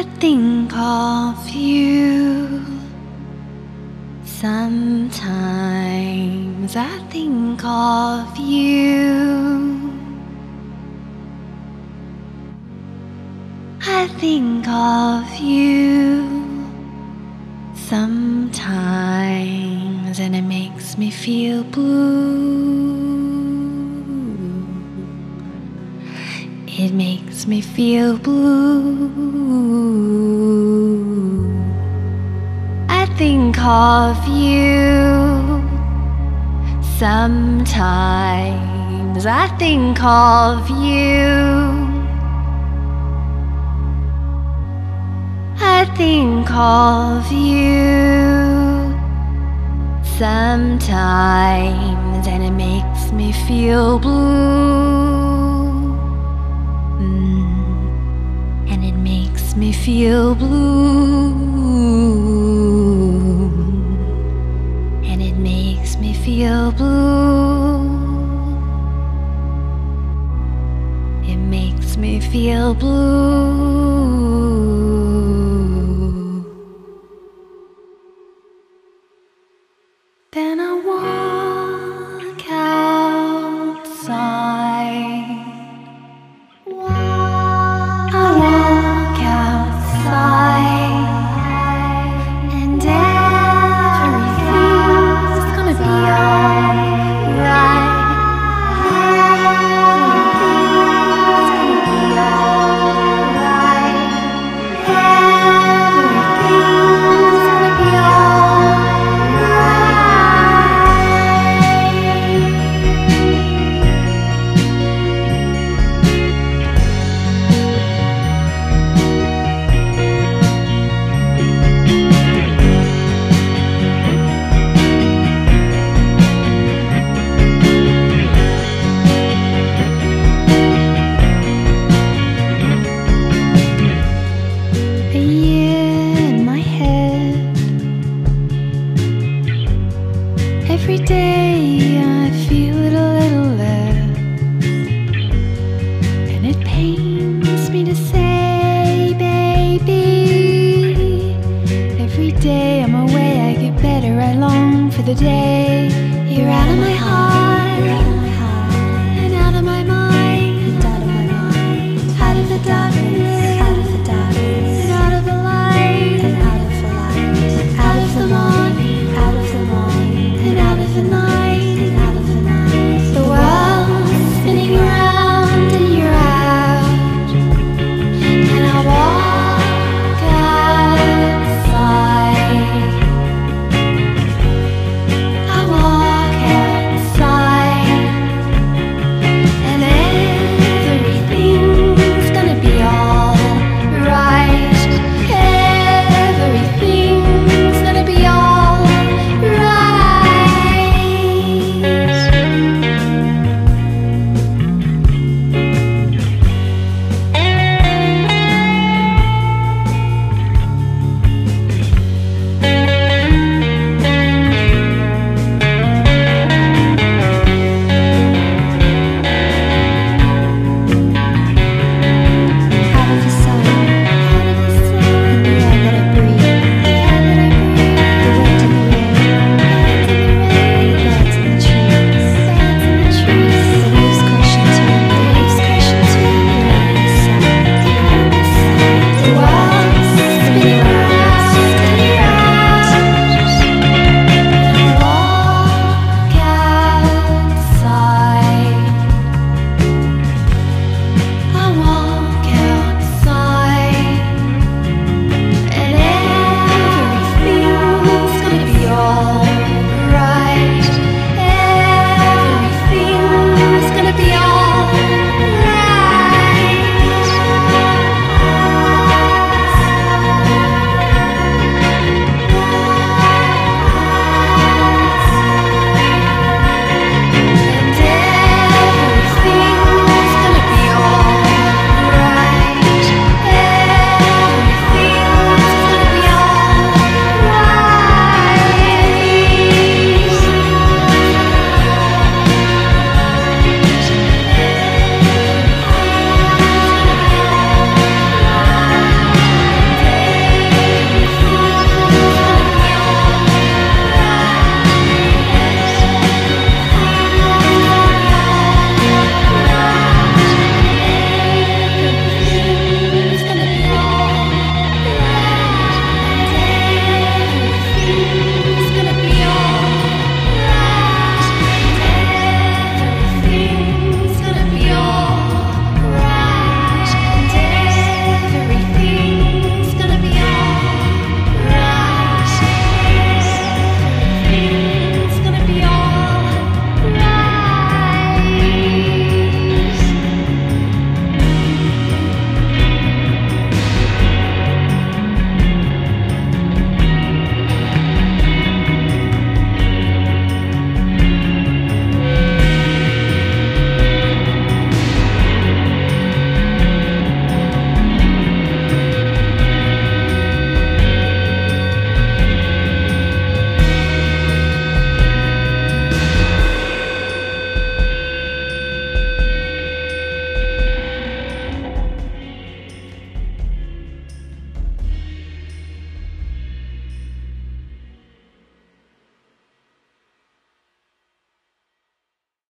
I think of you. Sometimes I think of you. I think of you sometimes, and it makes me feel blue. Makes me feel blue. I think of you sometimes. I think of you. I think of you sometimes, and it makes me feel blue. Makes me feel blue. And it makes me feel blue. It makes me feel blue. for the day. You're out of my heart.